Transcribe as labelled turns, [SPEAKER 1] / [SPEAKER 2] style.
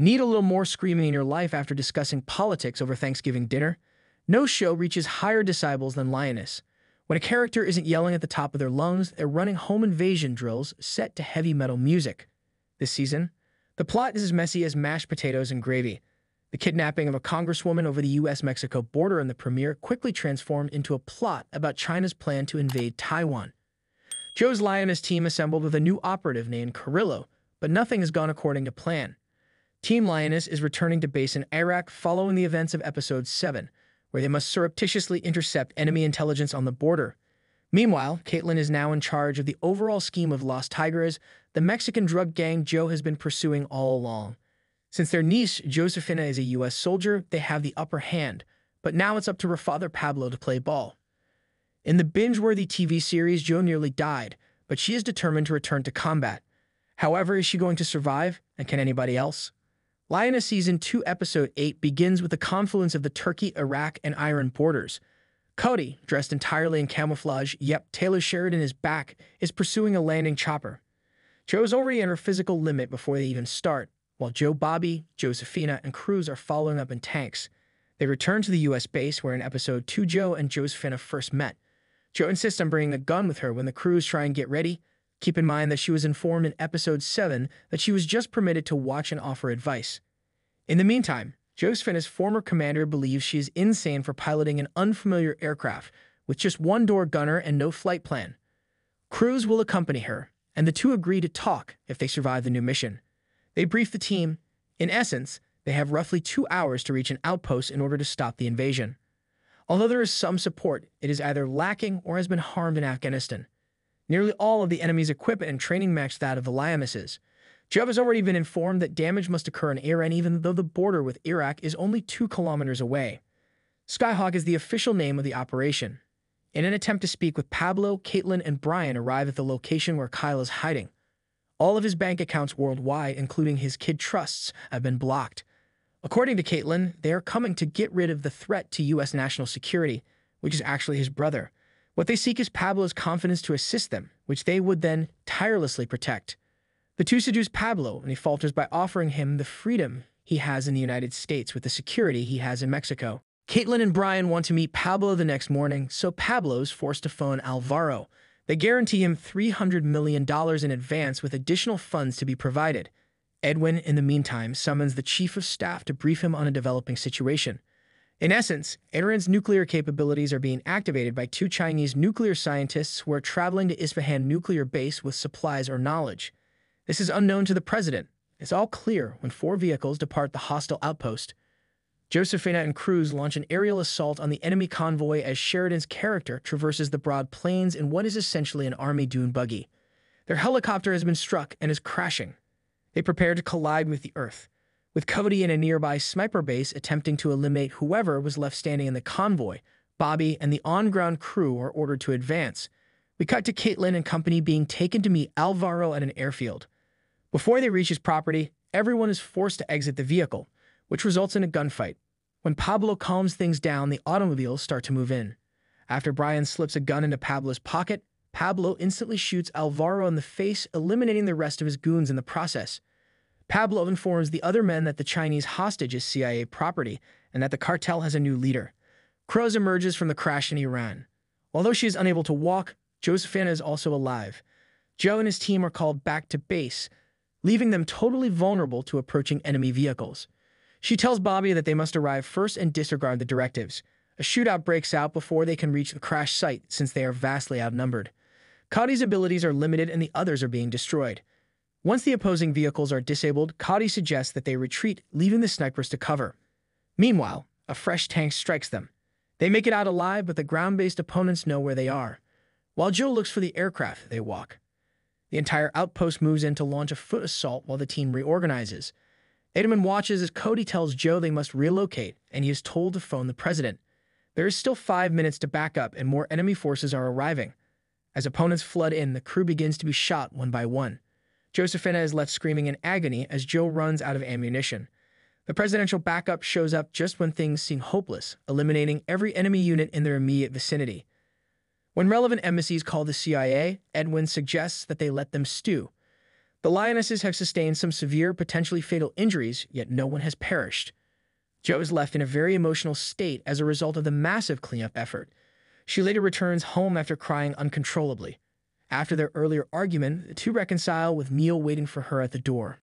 [SPEAKER 1] Need a little more screaming in your life after discussing politics over Thanksgiving dinner? No show reaches higher decibels than Lioness. When a character isn't yelling at the top of their lungs, they're running home invasion drills set to heavy metal music. This season, the plot is as messy as mashed potatoes and gravy. The kidnapping of a congresswoman over the US Mexico border in the premiere quickly transformed into a plot about China's plan to invade Taiwan. Joe's Lioness team assembled with a new operative named Carrillo, but nothing has gone according to plan. Team Lioness is returning to base in Iraq following the events of Episode 7, where they must surreptitiously intercept enemy intelligence on the border. Meanwhile, Kaitlyn is now in charge of the overall scheme of Los Tigres, the Mexican drug gang Joe has been pursuing all along. Since their niece, Josefina, is a U.S. soldier, they have the upper hand, but now it's up to her father Pablo to play ball. In the binge worthy TV series, Joe nearly died, but she is determined to return to combat. However, is she going to survive, and can anybody else? Lioness Season 2, Episode 8 begins with the confluence of the Turkey, Iraq, and Iran borders. Cody, dressed entirely in camouflage, yep, Taylor Sheridan is back, is pursuing a landing chopper. Joe is already at her physical limit before they even start, while Joe Bobby, Josephina, and Cruz are following up in tanks. They return to the U.S. base where in episode 2 Joe and Josephina first met. Joe insists on bringing a gun with her when the crews try and get ready. Keep in mind that she was informed in episode 7 that she was just permitted to watch and offer advice. In the meantime, Josefina's former commander believes she is insane for piloting an unfamiliar aircraft with just one door gunner and no flight plan. Cruz will accompany her, and the two agree to talk if they survive the new mission. They brief the team. In essence, they have roughly two hours to reach an outpost in order to stop the invasion. Although there is some support, it is either lacking or has been harmed in Afghanistan. Nearly all of the enemy's equipment and training match that of the Lionesses. Joe has already been informed that damage must occur in Iran even though the border with Iraq is only two kilometers away. Skyhawk is the official name of the operation. In an attempt to speak with Pablo, Kaitlyn, and Byron arrive at the location where Kyle is hiding. All of his bank accounts worldwide, including his kid trusts, have been blocked. According to Kaitlyn, they are coming to get rid of the threat to U.S. national security, which is actually his brother. What they seek is Pablo's confidence to assist them, which they would then tirelessly protect. The two seduce Pablo, and he falters by offering him the freedom he has in the United States with the security he has in Mexico. Kaitlyn and Byron want to meet Pablo the next morning, so Pablo is forced to phone Alvaro, they guarantee him $300 million in advance with additional funds to be provided. Edwin, in the meantime, summons the chief of staff to brief him on a developing situation. In essence, Iran's nuclear capabilities are being activated by two Chinese nuclear scientists who are traveling to Isfahan nuclear base with supplies or knowledge. This is unknown to the president. It's all clear when four vehicles depart the hostile outpost. Josefina and Cruz launch an aerial assault on the enemy convoy as Sheridan's character traverses the broad plains in what is essentially an army dune buggy. Their helicopter has been struck and is crashing. They prepare to collide with the Earth, with Cody in a nearby sniper base attempting to eliminate whoever was left standing in the convoy. Bobby and the on-ground crew are ordered to advance. We cut to Kaitlyn and company being taken to meet Alvaro at an airfield. Before they reach his property, everyone is forced to exit the vehicle, which results in a gunfight. When Pablo calms things down, the automobiles start to move in. After Byron slips a gun into Pablo's pocket, Pablo instantly shoots Alvaro in the face, eliminating the rest of his goons in the process. Pablo informs the other men that the Chinese hostage is CIA property and that the cartel has a new leader. Cruz emerges from the crash in Iran. Although she is unable to walk, Josefina is also alive. Joe and his team are called back to base, leaving them totally vulnerable to approaching enemy vehicles. She tells Bobby that they must arrive first and disregard the directives. A shootout breaks out before they can reach the crash site since they are vastly outnumbered. Cody's abilities are limited and the others are being destroyed. Once the opposing vehicles are disabled, Cody suggests that they retreat, leaving the snipers to cover. Meanwhile, a fresh tank strikes them. They make it out alive, but the ground-based opponents know where they are. While Joe looks for the aircraft, they walk. The entire outpost moves in to launch a foot assault while the team reorganizes. Edelman watches as Cody tells Joe they must relocate, and he is told to phone the president. There is still five minutes to back up, and more enemy forces are arriving. As opponents flood in, the crew begins to be shot one by one. Josephina is left screaming in agony as Joe runs out of ammunition. The presidential backup shows up just when things seem hopeless, eliminating every enemy unit in their immediate vicinity. When relevant embassies call the CIA, Edwin suggests that they let them stew. The lionesses have sustained some severe, potentially fatal injuries, yet no one has perished. Joe is left in a very emotional state as a result of the massive cleanup effort. She later returns home after crying uncontrollably. After their earlier argument, the two reconcile with Neil waiting for her at the door.